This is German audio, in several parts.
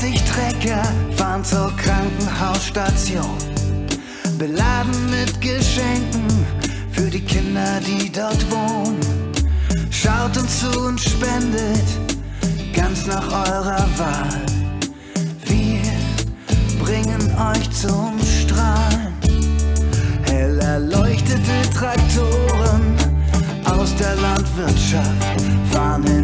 30 Trecker fahren zur Krankenhausstation. Beladen mit Geschenken für die Kinder, die dort wohnen. Schaut uns zu und spendet ganz nach eurer Wahl. Wir bringen euch zum Strahlen. Hell erleuchtete Traktoren aus der Landwirtschaft fahren in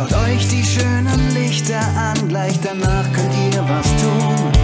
Schaut euch die schönen Lichter an, gleich danach könnt ihr was tun.